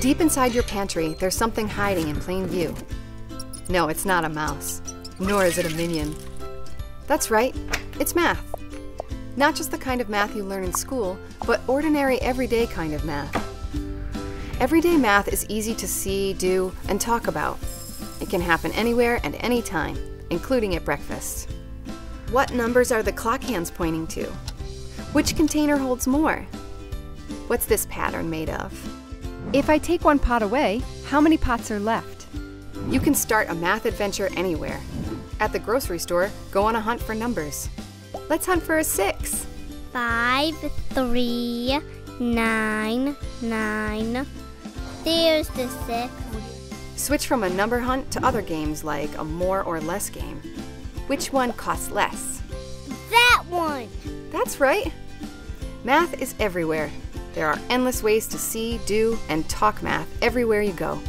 Deep inside your pantry, there's something hiding in plain view. No, it's not a mouse, nor is it a minion. That's right, it's math. Not just the kind of math you learn in school, but ordinary, everyday kind of math. Everyday math is easy to see, do, and talk about. It can happen anywhere and anytime, including at breakfast. What numbers are the clock hands pointing to? Which container holds more? What's this pattern made of? If I take one pot away, how many pots are left? You can start a math adventure anywhere. At the grocery store, go on a hunt for numbers. Let's hunt for a six. Five, three, nine, nine. There's the six. Switch from a number hunt to other games like a more or less game. Which one costs less? That one! That's right. Math is everywhere. There are endless ways to see, do, and talk math everywhere you go.